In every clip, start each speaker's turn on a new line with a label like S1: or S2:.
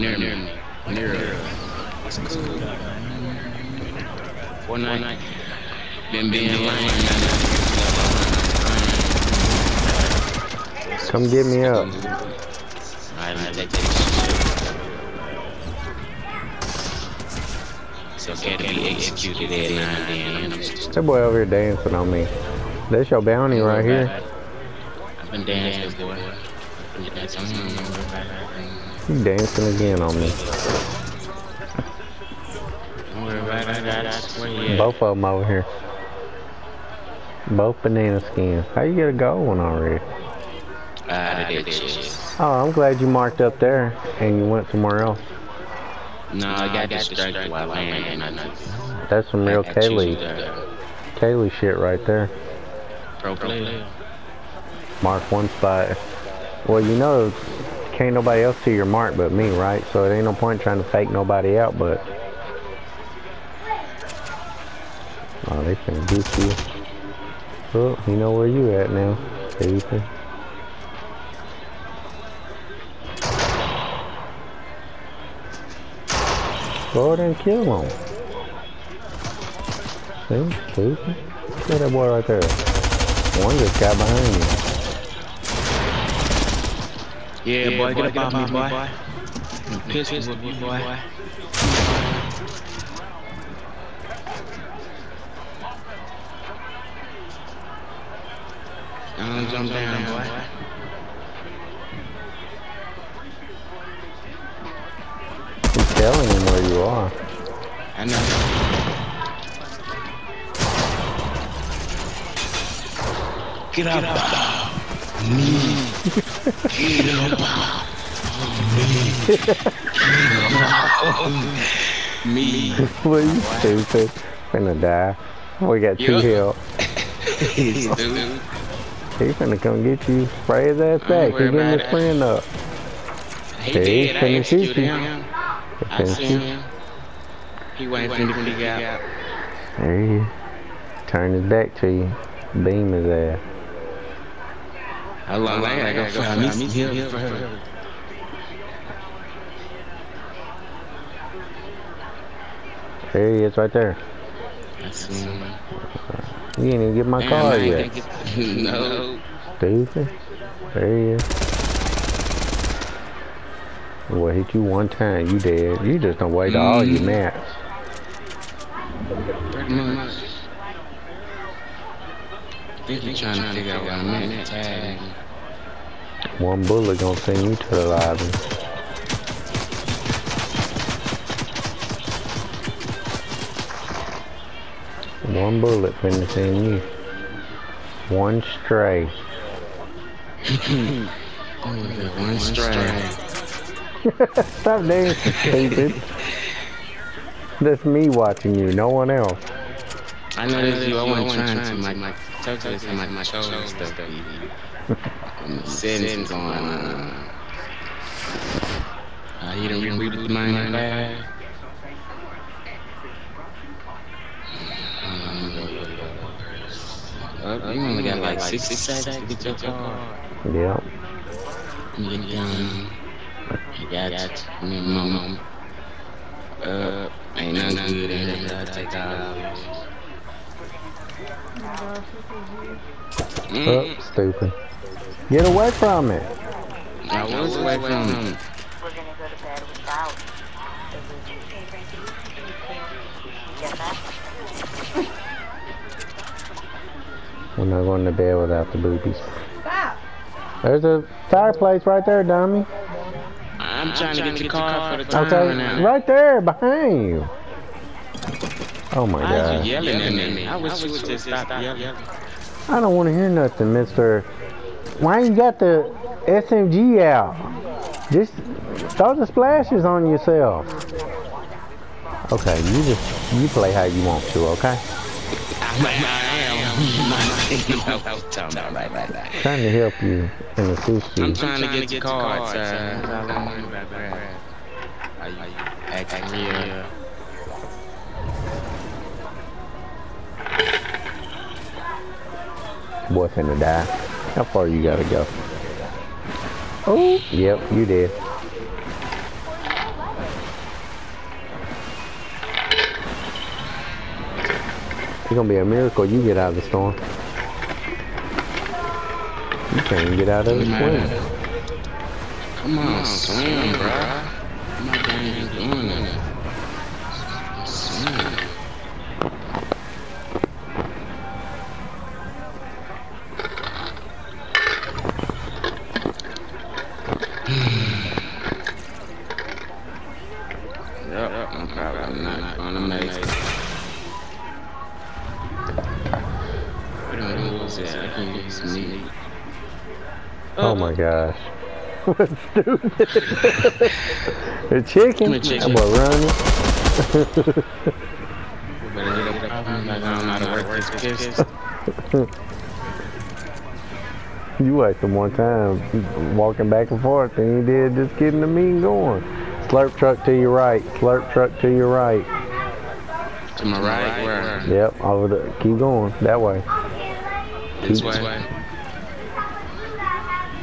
S1: near me. Near It's cool. Fortnite. Been being lame,
S2: Come get me up.
S1: Alright, let me take this. It's okay to be executed at 9 then. I'm
S2: That boy over here dancing on me. That's your bounty right here.
S1: I've been dancing, boy.
S2: You dancing again on me.
S1: Don't worry about it. I got it. Where you at?
S2: Both of them over here. Both banana skins. How you get a gold one already?
S1: That is shit.
S2: Oh, I'm glad you marked up there and you went somewhere else.
S1: No, I got distracted while landing. I know.
S2: That's some real Kaylee, Kaylee shit right there.
S1: Pro player.
S2: Mark one spot. Well, you know, can't nobody else see your mark but me, right? So it ain't no point trying to fake nobody out, but. Oh, they can get you. Oh, you know where you at now, Stephen. Go ahead and kill him. See, Stephen? Kill that boy right there. One just got behind you.
S1: Yeah, boy, get up off me, boy. You pissed with me, boy. Don't jump down, boy.
S2: Keep telling him where you are.
S1: I know. Get up. Me. Get up. Me. Me.
S2: What you stupid? Finna die. We got two
S1: Yup.
S2: health.
S1: Dude.
S2: He finna come get you. Spray his ass back. He getting his friend up.
S1: He
S2: Hey,
S1: did. I
S2: finna shoot you.
S1: him. I
S2: finna
S1: seen him. He waiting for me to figure out.
S2: There he is. Turn his back to you. Beam his ass.
S1: How long I gotta go find me some help for her?
S2: There he is right there.
S1: I seen him.
S2: You ain't even get my
S1: Damn,
S2: car yet.
S1: gonna get- no.
S2: Stupid. There he is. Well, hit you one time, you dead. You just don't wait all your
S1: Mm.
S2: mats.
S1: Pretty much. I think he's trying to figure out what I'm. Tag.
S2: One bullet gonna send you to the lobby. One bullet finna send you. One stray.
S1: Oh, one strike.
S2: Stop dancing, stupid. That's me watching you, no one else.
S1: I know this you. I wasn't trying to. My, my touches and my, my shoulder stuff. And the settings going on. Uh, he done rebooted the mine bag. Oh, you only got like 60 seconds to get your car.
S2: Yep.
S1: You get done. You got minimum. Uh, ain't nothing good in here. Gotta take out.
S2: Oh,
S1: Mm,
S2: stupid. Get away from it.
S1: I was away from him.
S3: We're gonna go to bed without the review. Get that?
S2: We're not going to bed without the boobies. There's a fireplace right there, dummy.
S1: I'm trying to get your car for the time
S2: Okay,
S1: now.
S2: right there, behind you. Oh my
S1: Why
S2: god.
S1: you yelling at me? I wish you would just stop yelling.
S2: I don't want to hear nothing, mister. Why you got the SMG out? Just throw the splashes on yourself. Okay, you just, you play how you want to, okay?
S1: I am. I'm talking about right, right, right.
S2: Trying to help you and assist you.
S1: I'm trying to get your car, sir. That's all I'm worried about, bruh. Are you acting real?
S2: Boy to die. How far you gotta go? Oh, yep, you did. It's gonna be a miracle you get out of the storm. You can't even get out of the swim.
S1: Come on, swim, bro. I'm not doing it. What the rules is I can get some meat.
S2: Oh my gosh. What stupid. the chicken?
S1: The chicken.
S2: That boy running.
S1: Better get up problem like I don't know how to run.
S2: You watched him one time walking back and forth and he did just getting the meat going. Slurp truck to your right. Slurp truck to your right.
S1: To my right, where?
S2: Yep, over the keep going. That way.
S1: This way.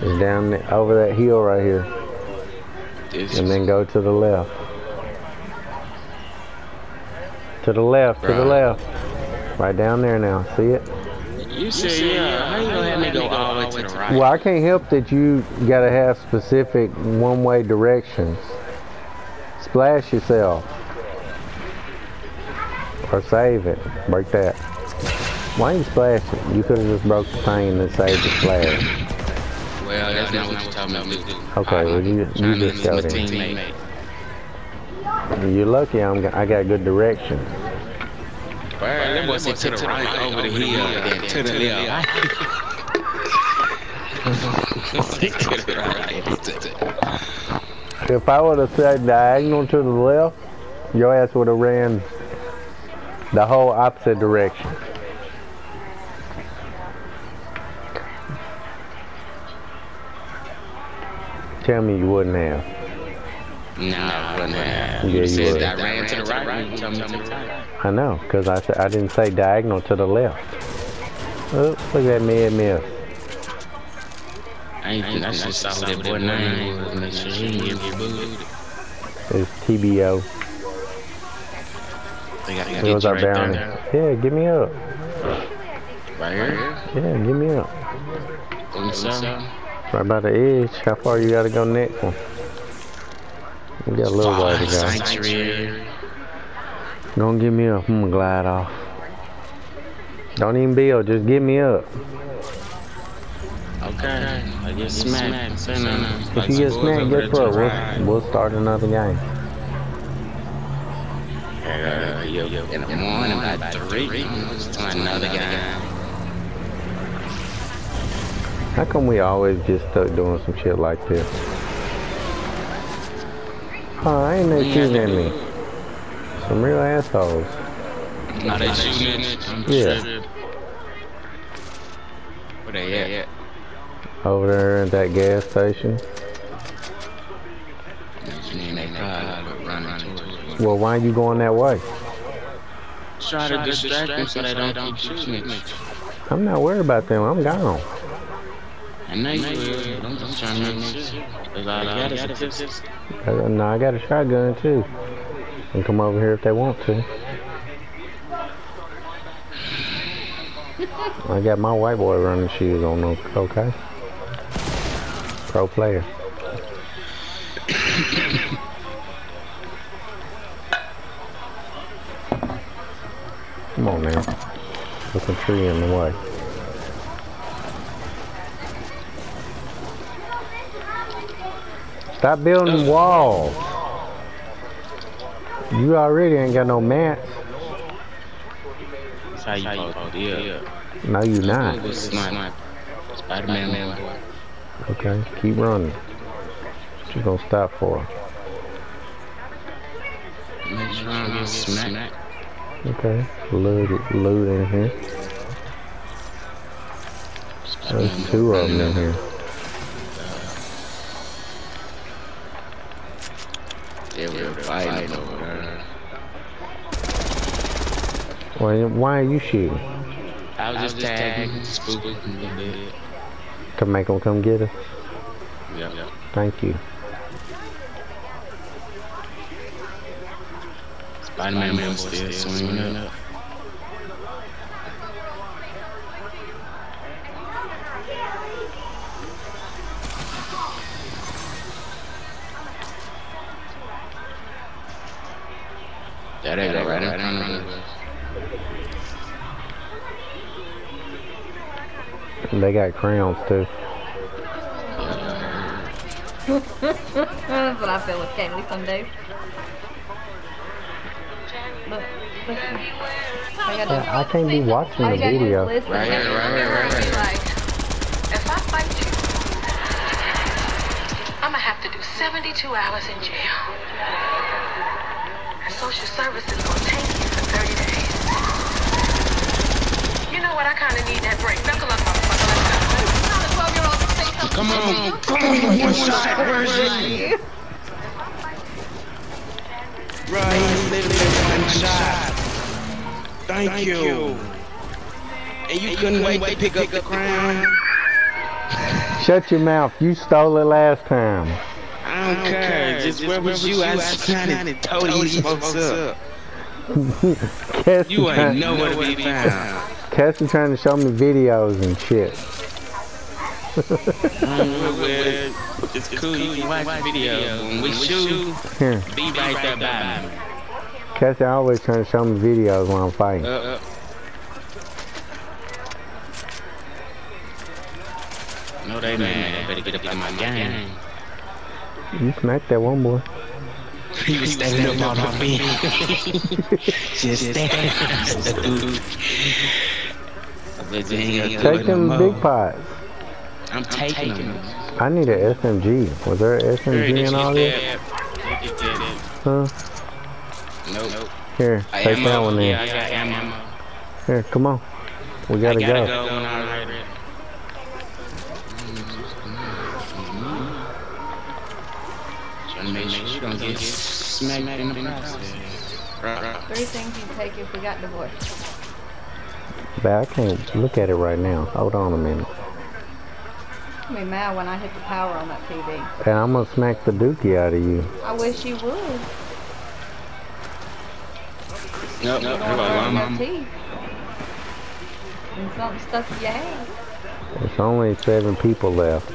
S2: It's down the, over that hill right here. And then go to the left. To the left, to the left. Right down there now. See it?
S1: You say yeah. How you gonna have me go all the way to the right?
S2: Well, I can't help that you gotta have specific one-way directions. Splash yourself. Or save it. Break that. Why you splash it? You could have just broke the thing and saved the splash.
S1: Well, that's not what you told talking about. do.
S2: Okay, well, you- you
S1: Trying to
S2: just
S1: lose my
S2: got it.
S1: teammate.
S2: You're lucky I'm, g- I got good directions.
S1: Well, that boy said to the right over the hill, then to the left. to the right.
S2: If I would have said diagonal to the left, your ass would have ran the whole opposite direction. Tell me you wouldn't have.
S1: No, I wouldn't have.
S2: Yeah,
S1: You
S2: you
S1: said
S2: would.
S1: I ran to the right, you told me to the right.
S2: I know, because I, said- I didn't say diagonal to the left. Oh, look at that mid miss.
S1: I ain't think I should saw that boy name was, make sure he get booted.
S2: It's TBO.
S1: They gotta
S2: It
S1: get
S2: was
S1: you
S2: our
S1: right
S2: bounty.
S1: there.
S2: Yeah, give me up.
S1: Right here?
S2: Yeah, give me up.
S1: Think so?
S2: Right by the edge. How far you gotta go next one? We got a little way to go. Don't give me up. I'm gonna glide off. Don't even build. Just give me up.
S1: Okay. I get smacked. Say nothing.
S2: If you get
S1: some boys
S2: smacked,
S1: over
S2: guess what? We'll, we'll start another game.
S1: Uh, yo, yo, in the morning about three. It's time another game.
S2: How come we always just stuck doing some shit like this? Oh, I ain't they shooting at me. Some real assholes.
S1: Now they shooting it. I'm
S2: Yeah.
S1: tripping. Where they at?
S2: Over there at that gas station.
S1: And they probably running towards me.
S2: Well, why are you going that way?
S1: Try to distract them so they don't keep shooting at you.
S2: I'm not worried about them. I'm gone.
S1: I know you. I'm trying to make sure. I got a.
S2: Uh, No, I got a shotgun too. And come over here if they want to. I got my white boy running shoes on, okay? Pro player. Come on now. Put the tree in the way. Stop building walls. You already ain't got no mats.
S1: That's how you supposed to
S2: No, you not.
S1: It was sniper. Spider-Man.
S2: Okay, keep running. What you gonna stop for?
S1: Make sure I don't get smacked.
S2: Okay, loot, it loot in here. There's two of them in here. Why, why are you shooting?
S1: I was just, I just tagging, spooking a bit.
S2: Come make him come get us.
S1: Yeah, yeah.
S2: Thank you.
S1: Spider-Man Spider was still swinging up. up. That ain't right, right in front of me. Us.
S2: They got crowns too.
S4: That's what I feel with Kaylee some days. Look, look. All you gotta do-
S2: Yeah, I can't be watching
S4: all
S2: the
S4: you gotta do is
S2: video.
S1: Right here, right here, right here.
S4: Like,
S3: If I fight you, I'm gonna have to do 72 hours in jail. And social services gonna take you for 30 days. You know what? I kind of need that break. Knuckle up, motherfucker. Let's go.
S4: not a 12-year-old that say something
S1: Come on, come on, one shot, where's it? Right, he's living one shot. Thank, you. And you couldn't wait to pick up the crown?
S2: Shut your mouth. You stole it last time.
S1: I don't care. Just where was you? I signed it, told these folks up.
S2: Cass
S1: You ain't nowhere to be found.
S2: Cass is trying to show me videos and shit.
S1: It's cool. You watch the video. When we shoot,
S2: Here,
S1: be right there by me.
S2: Cassie always trying to show me videos when I'm fighting.
S1: Uh, No, they man. Better get up in my game.
S2: You smacked that one boy.
S1: He was standing up on the bench. Just standing.
S2: Take them big pots.
S1: I'm taking them.
S2: I need an SMG. Was there an SMG in all this? Huh?
S1: Nope.
S2: Here, take that one
S1: Yeah, I got ammo.
S2: Here, come on. We gotta,
S1: I gotta
S2: go.
S1: go when I'm ready. Trying to make sure you don't get smacked in the process. Right.
S4: Three things you'd take if we got divorced.
S2: But I can't look at it right now. Hold on a minute.
S4: I'll mad when I hit the power on that TV.
S2: And I'm gonna smack the dookie out of you.
S4: I wish you would.
S1: Nope, nope,
S4: You don't
S1: here
S4: learn
S1: go,
S4: your
S1: mama.
S4: teeth. And something stuck in your ass.
S2: There's only seven people left.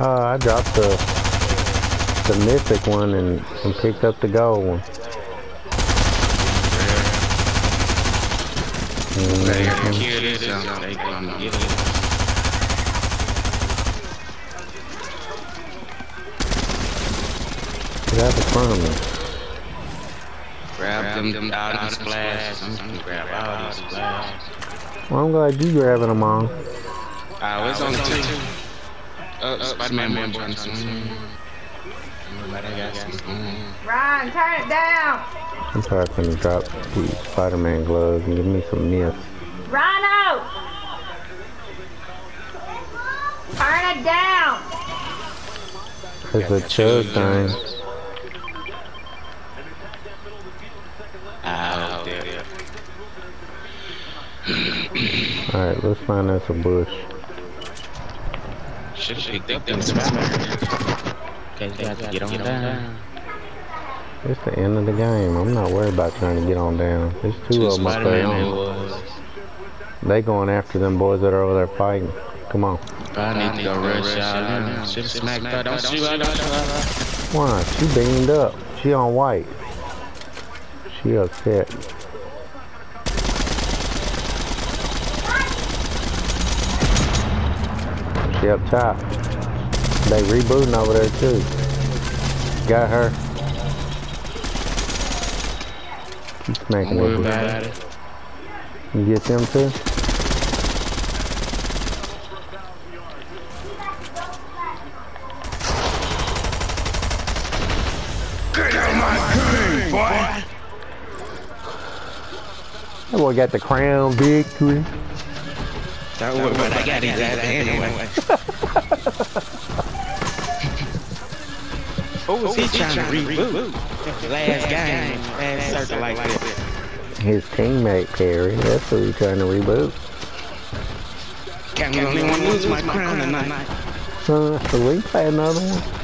S2: Oh, I dropped the the mythic one and, and picked up the gold one.
S1: They
S2: Mhm.
S1: kill this, um, they gonna get it.
S2: Get out in front of me.
S1: Grab them, them out and splash. I'm gonna grab all these splash.
S2: Well, I'm glad you grabbing them all.
S1: Ah, it's only two. Oh, Spider-Man one trying to swing. Everybody got.
S4: Ryan, turn it down!
S2: I'm probably gonna drop these Spider-Man gloves and give me some myths.
S4: Rhino! Turn it down!
S2: There's a chug thing.
S1: Out there.
S2: Alright, let's find us a bush.
S1: Should have picked up them Spider-Man. Okay, you got to get on down.
S2: It's the end of the game. I'm not worried about trying to get on down. There's two
S1: Two
S2: of them up there.
S1: Spider-Man.
S2: They going after them boys that are over there fighting. Come on.
S1: I need to go rush out. Should have smacked her. Don't shoot don't shoot.
S2: Why? She beamed up. She on white. She upset. She up top. They rebooting over there too. Got her. Keep
S1: worry
S2: it.
S1: about it.
S2: You get them too? That boy got the crown victory.
S1: Don't worry about it. I got his ass anyway. Who was he trying to reboot? Last game, last circle like that.
S2: His teammate Perry. That's who he's trying to reboot.
S1: Can't only want to lose my crown tonight.
S2: Uh, so we play another one.